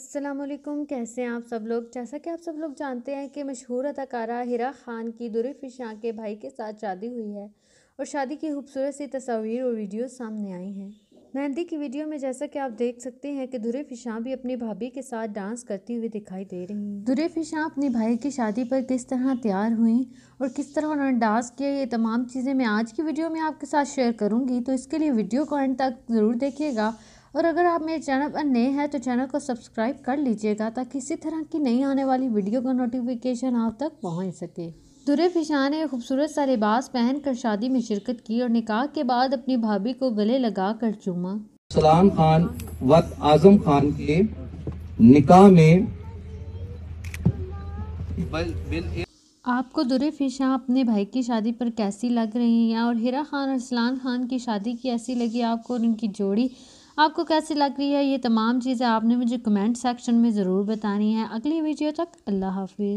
वालेकुम कैसे हैं आप सब लोग? जैसा कि आप सब लोग जानते हैं कि मशहूर अदाकारा हिरा खान की दुरे फिशां के भाई के साथ शादी हुई है और शादी की खूबसूरत सी तस्वीर और वीडियो सामने आई हैं। मेहंदी की वीडियो में जैसा कि आप देख सकते हैं कि दुरे फिशां भी अपनी भाभी के साथ डांस करती हुई दिखाई दे रही हैं। दुरे फिशां अपने भाई की शादी पर किस तरह तैयार हुई और किस तरह उन्होंने डांस किया, ये तमाम चीज़ें मैं आज की वीडियो में आपके साथ शेयर करूँगी। तो इसके लिए वीडियो को एंड तक ज़रूर देखिएगा और अगर आप मेरे चैनल पर नए हैं तो चैनल को सब्सक्राइब कर लीजिएगा ताकि इसी तरह की नई आने वाली वीडियो का नोटिफिकेशन आप तक पहुँच सके। दुरे फिशान ने खूबसूरत सा लिबास पहनकर शादी में शिरकत की और निकाह के बाद अपनी भाभी को गले लगा कर चूमा। सलाम खान व आज़म खान के निकाह में आपको दुरे फिशा अपने भाई की शादी पर कैसी लग रही हैं? और हिरा खान और असलान खान की शादी की ऐसी लगी आपको और उनकी जोड़ी? आपको कैसी लग रही है? ये तमाम चीज़ें आपने मुझे कमेंट सेक्शन में ज़रूर बतानी है। अगली वीडियो तक अल्लाह हाफिज़।